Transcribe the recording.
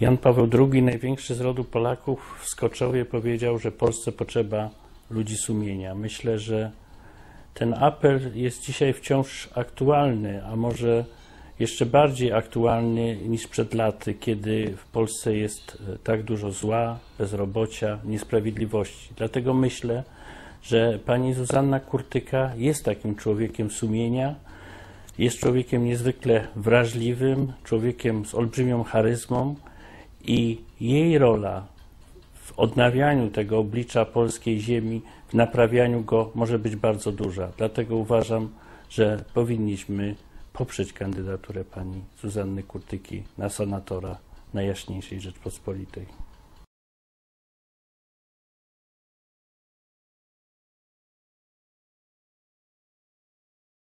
Jan Paweł II, największy z rodu Polaków w Skoczowie powiedział, że Polsce potrzeba ludzi sumienia. Myślę, że ten apel jest dzisiaj wciąż aktualny, a może jeszcze bardziej aktualny niż przed laty, kiedy w Polsce jest e, tak dużo zła, bezrobocia, niesprawiedliwości. Dlatego myślę, że pani Zuzanna Kurtyka jest takim człowiekiem sumienia, jest człowiekiem niezwykle wrażliwym, człowiekiem z olbrzymią charyzmą i jej rola w odnawianiu tego oblicza polskiej ziemi, w naprawianiu go może być bardzo duża. Dlatego uważam, że powinniśmy poprzeć kandydaturę pani Zuzanny Kurtyki na senatora Najjaśniejszej Rzeczpospolitej.